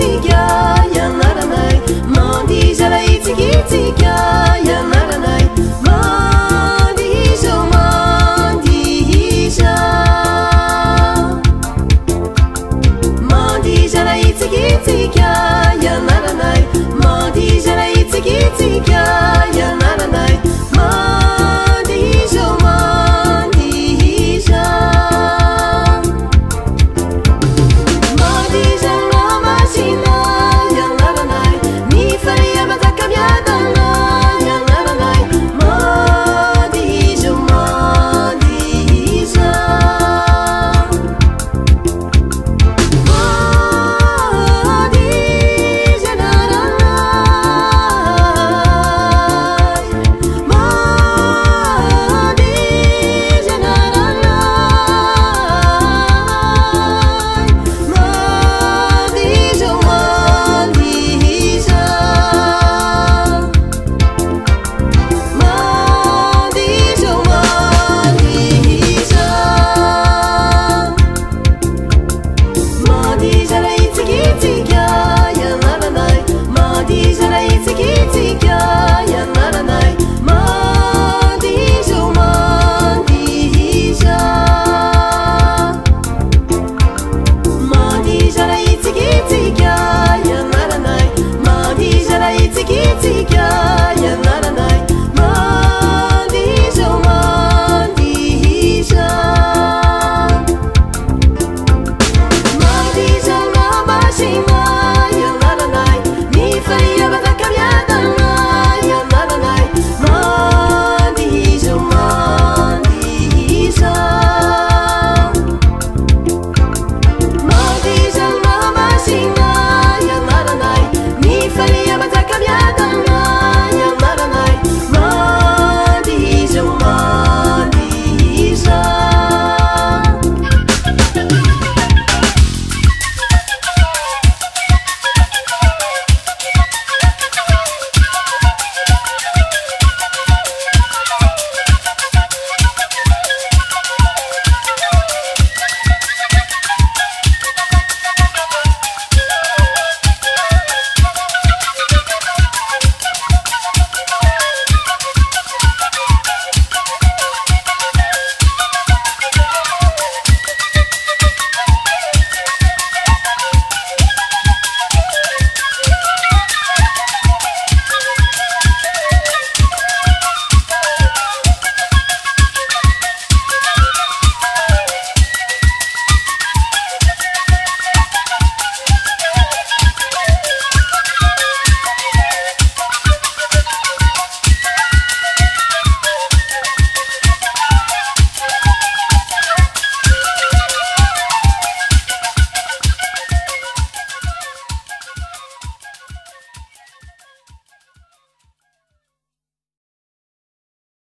ika yanlaralay madisele zigitika